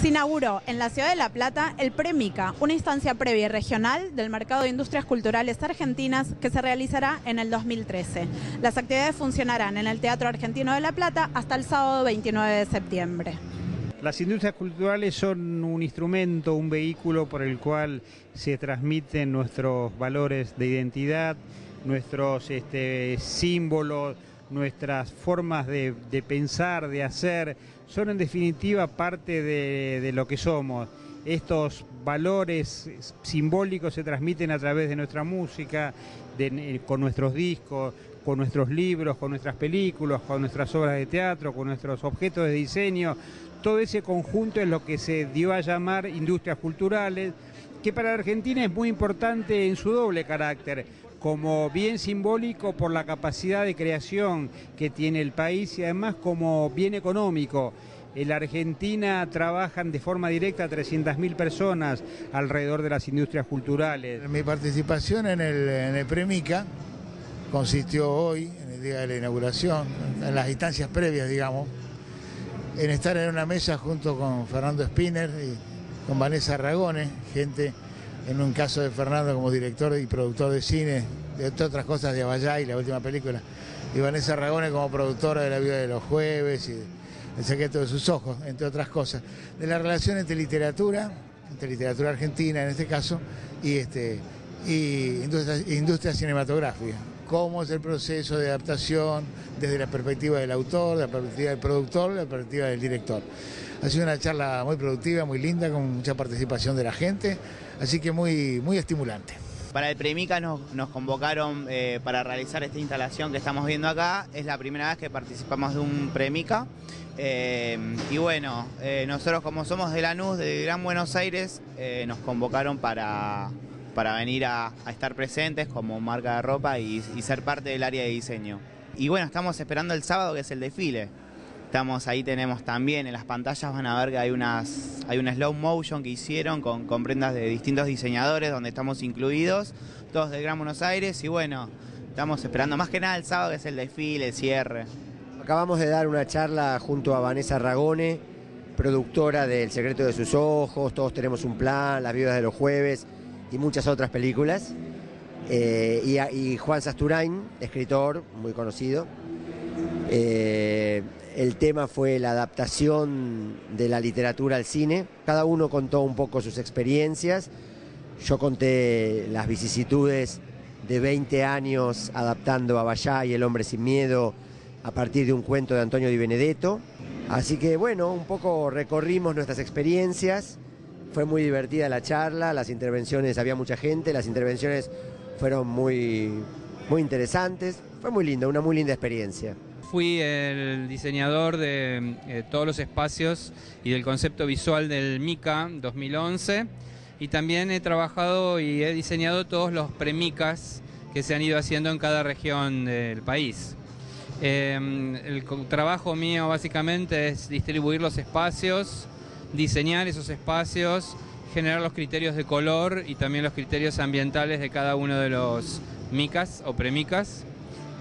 Se inauguró en la ciudad de La Plata el PREMICA, una instancia previa y regional del mercado de industrias culturales argentinas que se realizará en el 2013. Las actividades funcionarán en el Teatro Argentino de La Plata hasta el sábado 29 de septiembre. Las industrias culturales son un instrumento, un vehículo por el cual se transmiten nuestros valores de identidad, nuestros este, símbolos, nuestras formas de, pensar, de hacer, son en definitiva parte de, lo que somos. Estos valores simbólicos se transmiten a través de nuestra música, de, con nuestros discos, con nuestros libros, con nuestras películas, con nuestras obras de teatro, con nuestros objetos de diseño. Todo ese conjunto es lo que se dio a llamar industrias culturales, que para Argentina es muy importante en su doble carácter, como bien simbólico por la capacidad de creación que tiene el país y además como bien económico. En la Argentina trabajan de forma directa 300.000 personas alrededor de las industrias culturales. Mi participación en el, Premica consistió hoy, en el día de la inauguración, en las instancias previas, digamos, en estar en una mesa junto con Fernando Spinner y con Vanessa Ragone, gente, en un caso de Fernando como director y productor de cine, de otras cosas de Abayay, la última película, y Vanessa Ragone como productora de La vida de los jueves y El secreto de sus ojos, entre otras cosas, de la relación entre literatura, entre literatura argentina en este caso, y, este, y industria, cinematográfica cómo es el proceso de adaptación desde la perspectiva del autor, la perspectiva del productor, la perspectiva del director. Ha sido una charla muy productiva, muy linda, con mucha participación de la gente, así que muy, muy estimulante. Para el Premica nos, convocaron eh, para realizar esta instalación que estamos viendo acá. Es la primera vez que participamos de un Premica. Eh, y bueno, eh, nosotros como somos de Lanús, de Gran Buenos Aires, nos convocaron para, para venir a, estar presentes como marca de ropa y, ser parte del área de diseño. Y bueno, estamos esperando el sábado que es el desfile. Estamos ahí, tenemos también en las pantallas van a ver que hay unas hay una slow motion que hicieron con, prendas de distintos diseñadores donde estamos incluidos, todos de Gran Buenos Aires y bueno, estamos esperando más que nada el sábado que es el desfile, el cierre. Acabamos de dar una charla junto a Vanessa Ragone, productora del Secreto de sus Ojos, Todos tenemos un plan, Las viudas de los jueves y muchas otras películas. Eh, y, Juan Sasturain, escritor muy conocido. Eh, el tema fue la adaptación de la literatura al cine. Cada uno contó un poco sus experiencias. Yo conté las vicisitudes de 20 años adaptando a Bayá y El hombre sin miedo a partir de un cuento de Antonio Di Benedetto. Así que bueno, un poco recorrimos nuestras experiencias. Fue muy divertida la charla, las intervenciones, había mucha gente, las intervenciones fueron muy, muy interesantes. Fue muy lindo, una muy linda experiencia. Fui el diseñador de eh, todos los espacios y del concepto visual del MICA 2011 y también he trabajado y he diseñado todos los premicas que se han ido haciendo en cada región del país. Eh, el trabajo mío básicamente es distribuir los espacios, diseñar esos espacios, generar los criterios de color y también los criterios ambientales de cada uno de los micas o premicas.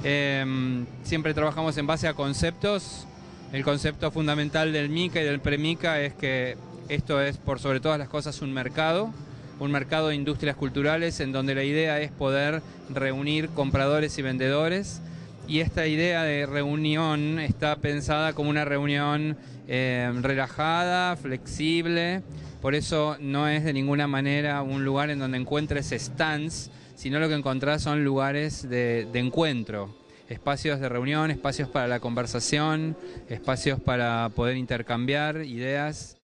Eh, siempre trabajamos en base a conceptos. El concepto fundamental del MICA y del PREMICA es que esto es por sobre todas las cosas un mercado, un mercado de industrias culturales en donde la idea es poder reunir compradores y vendedores. Y esta idea de reunión está pensada como una reunión eh, relajada, flexible. Por eso no es de ninguna manera un lugar en donde encuentres stands, sino lo que encontrás son lugares de, de, encuentro, espacios de reunión, espacios para la conversación, espacios para poder intercambiar ideas.